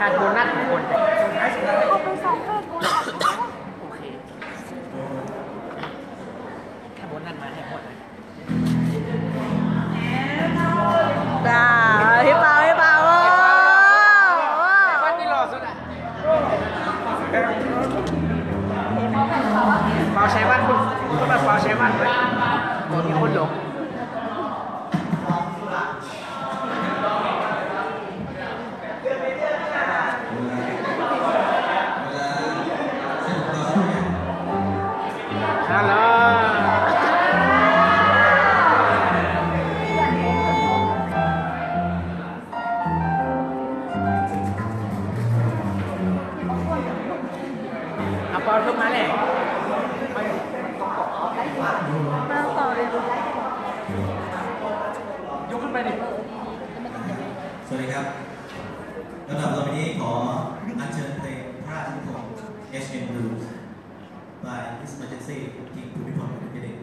คนเลยเอาไปสองเพศกูอะโอเคถ้าบนนั่นมาให้หมดเลยด่าพี่เปาพี่เปาโอ้วันนี้รอสุดอะเปาใช้วันคุณก็แบบเปาใช้วันเลยตัวนี้คนหลง ปดิสวัสดีครับลำดับต่อไปนี้ขออัญเชิญเพลงพระราชนิพนธ์ H.M. Blues by His Majesty King ภูมิพลอดุลยเดช